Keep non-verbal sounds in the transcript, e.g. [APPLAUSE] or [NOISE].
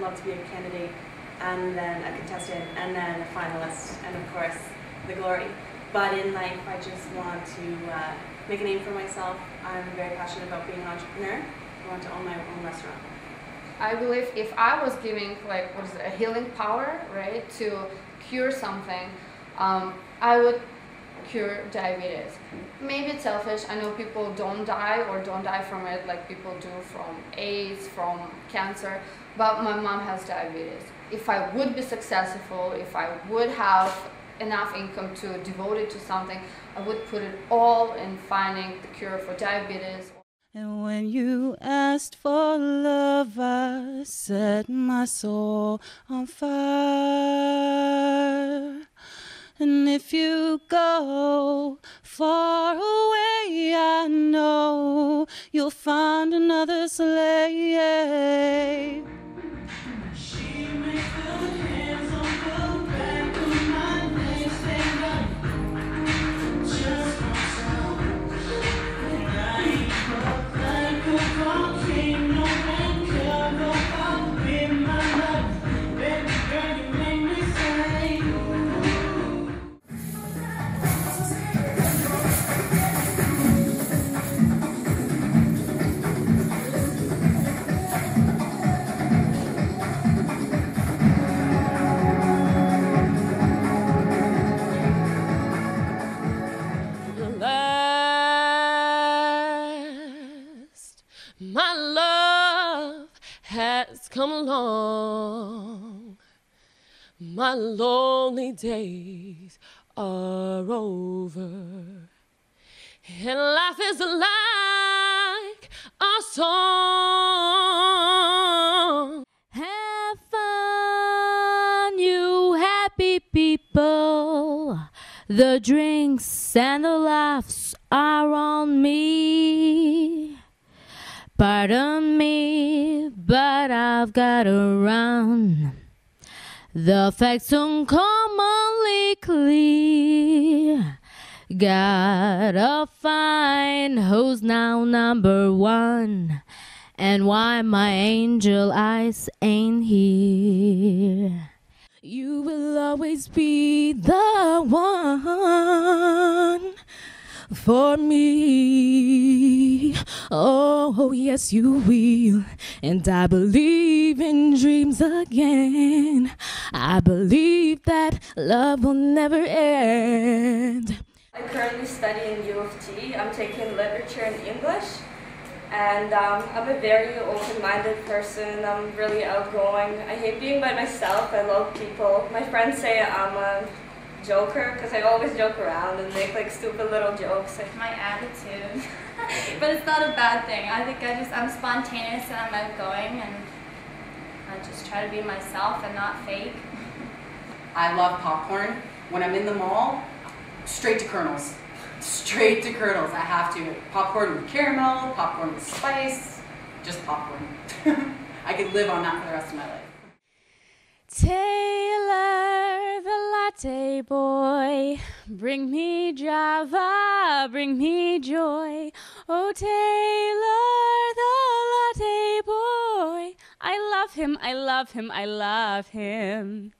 well to be a candidate and then a contestant and then a finalist and of course the glory. But in life, I just want to uh, make a name for myself. I'm very passionate about being an entrepreneur. I want to own my own restaurant. I believe if I was giving like what is it, a healing power, right, to cure something, um, I would cure diabetes. Maybe it's selfish. I know people don't die or don't die from it like people do from AIDS, from cancer, but my mom has diabetes. If I would be successful, if I would have enough income to devote it to something, I would put it all in finding the cure for diabetes. And when you asked for love, I set my soul on fire. And if you go far away, I know you'll find my love has come along. My lonely days are over, and life is like a song. Have fun, you happy people. The drinks and the laughs are on me. Pardon me, but I've got to run. The facts uncommonly clear. Gotta find who's now number one and why my angel eyes ain't here. You will always be the one for me. Oh, yes, you will. And I believe in dreams again. I believe that love will never end. I currently study in U of T. I'm taking literature and English. And um, I'm a very open-minded person. I'm really outgoing. I hate being by myself. I love people. My friends say I'm a joker because I always joke around and make like stupid little jokes. Like my attitude. [LAUGHS] but it's not a bad thing. I think I just I'm spontaneous and I'm outgoing and I just try to be myself and not fake. I love popcorn. When I'm in the mall, straight to Kernels. Straight to Kernels. I have to. Popcorn with caramel, popcorn with spice, just popcorn. [LAUGHS] I could live on that for the rest of my life. Taylor, the boy, bring me Java, bring me joy. Oh, Taylor, the latte boy, I love him, I love him, I love him.